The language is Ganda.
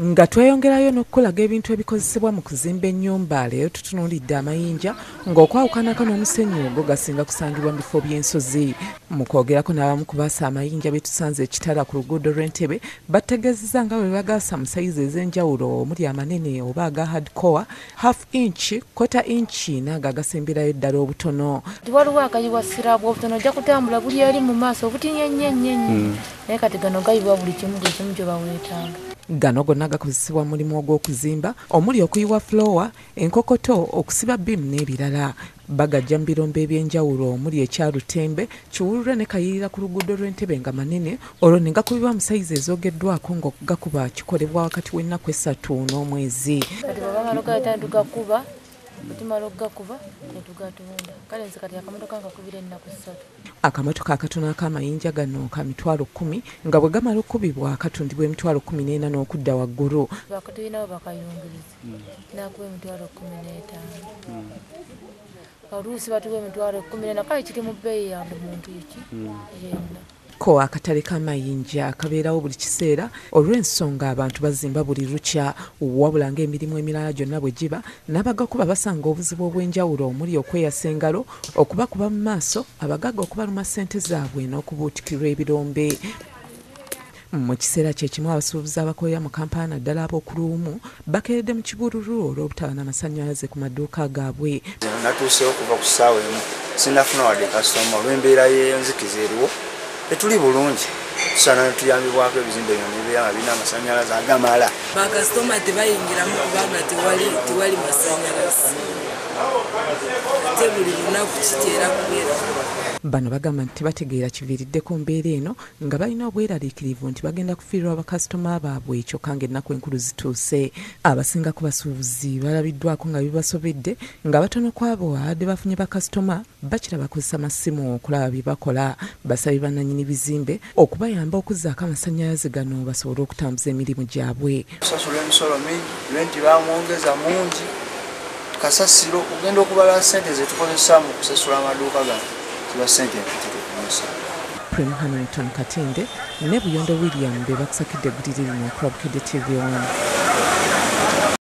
nga tweyongerayo n'okukolaga ebintu ebikozesebwa mu kuzimba ennyumba. Leero tutunuulidde amayinja ng'okwawukanako n'omusenyu ogwo gasinga kusangibwa mu bifo by'ensozi. Mu kwogerako n'abamu ku baasa amayinja be tusanze ekitala ku luguudo lw'entebe bategeezezza nga bwe bagaasa mu sayizi ez'enjawulo omuli amanene oba aga hardcore half inch kota inchi n'ago agasemberayo ddala obutono. Tiwaliwo akayiwa siraabu obutono ojja kutambula buli eri mu maaso obutinye nnyo nnyo nnyo naye kati gano gayiwa buli kimu buli kimu kye baweetaaga gano gonna gakozesebwa mulimu ogw'okuzimba omuli okuyiwa flowa enkokoto okusiba bimu n'ebirala. Bagajja mu birombe ebyenjawulo omuli ekyalutembe kiwululwe ne kayirira ku luguudo lw'entebe nga manene olwo ne gakubibwa mu sayizi ezoogeddwako ng'okugakuba kikolebwa wakati w'ennaku esatu n'omwezi. Kati babamala ogaeta netugakuba otumala okugakuba netugatunda kale nze kati akamotoka nkakubira ennaku ssatu. Akamotoka akatono ak'amayinja gano ka mitwalo kkumi nga bwe gamala okukubibwa katundibwa emitwalo kkumi n'ena n'okudda waggulu. Bakatulinawo bakayungiriza nakuba emitwalo kumi n'etaano. Oluusi batuwa emitwalo kumi n'ena. Kale kiri mu bbeeyi ya buli muntu iki yenna ko akatale k'amayinja kabeerawo buli kiseera olw'ensonga abantu bazimba buli lukya wabula ng'emirimu emirala gyonna bwe giba n'abagakuba basanga obuzibu obw'enjawulo omuli okweyasa engalo okubakuba mu maaso abagagga okubaluma ssente zaabwe n'okubuutikirwa ebirombe. Mu kiseera kyekimu abasuubuzi abakolera mu kampaala naddala ab'okuluumu bakeredde mu kibululu olw'obutaba n'amasannyalaze ku maduuka gaabwe. Natuusewo okuva ku ssaawa emu. Sinafuna wadde kasitoma olw'embeera y'enzikiza eriwo tetuli bulungi. Tusaana netuyambibwako ebizimbe bino nebeera nga birina amasanyalaze agamala. Bakasitoma tebayingiramu kubanga tewali masanyalaze ate buli lunaku kiteera kubeera bano bagamba nti tebategeera kiviiridde ku mbeera eno nga balina obweraliikirivu nti bagenda kufiirwa bakasitoma baabwe kyokka nga ennaku enkulu zituuse. Abasinga ku basuubuzi balabiddwako nga bibasobedde nga batono ku abo abadde bafunye bakasitoma bakira bakozesa masimu okulaba bye bakola. Basabye bannanyini bizimbe okubayamba okuzzaako amasannyalaze gano basobole okutambuza emirimu gyabwe. Kusasula emisolo mingi renti bamwongeza mungi kasasiro ogenda okubala sente zetukozesa mu kusasula amaduuka gano kiba sente empitike kunyusa prim hamilton katende ne buyondo william be bakusakidde eggulire lino okulabukedde tv 1